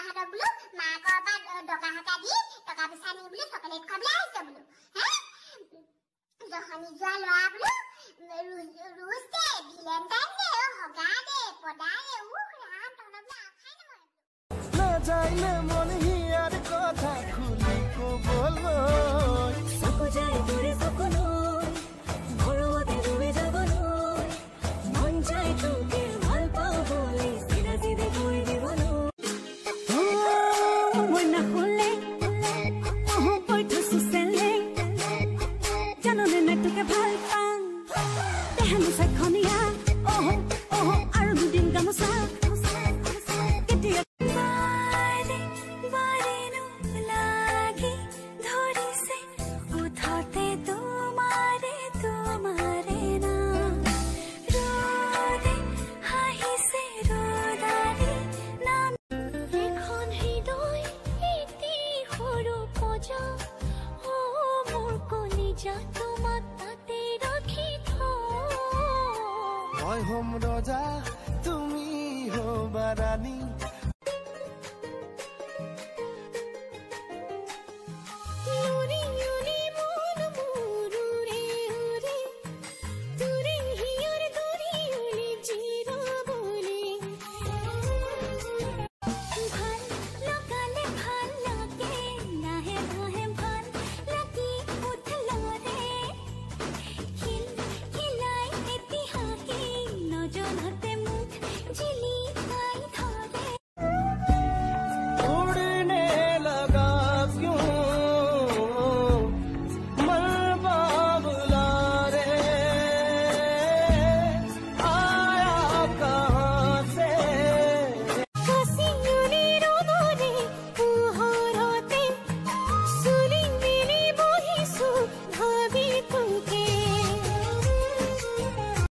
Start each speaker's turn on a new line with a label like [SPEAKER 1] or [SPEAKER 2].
[SPEAKER 1] বৰমাহঁতক বোলো মাকৰ পৰা টকা সকা দি টকা পইচা নি বোলো চকলেট খাবলৈ আহিছে বোলো হ্যাঁ? হা জহনী যোৱা ল'ৰা বোলো ৰুজ দে ভিলেণ্টাইন দে অ' হগা দে, পদা দে উখ ৰাম, তহঁতৰ বোলো আশাই
[SPEAKER 2] নমৰে
[SPEAKER 3] দেহানো চাখনীয়া অহ অহ আৰু দুদিন গামোচা। বাৰে
[SPEAKER 2] মই হোম ৰজা তুমি হবা ৰাণী।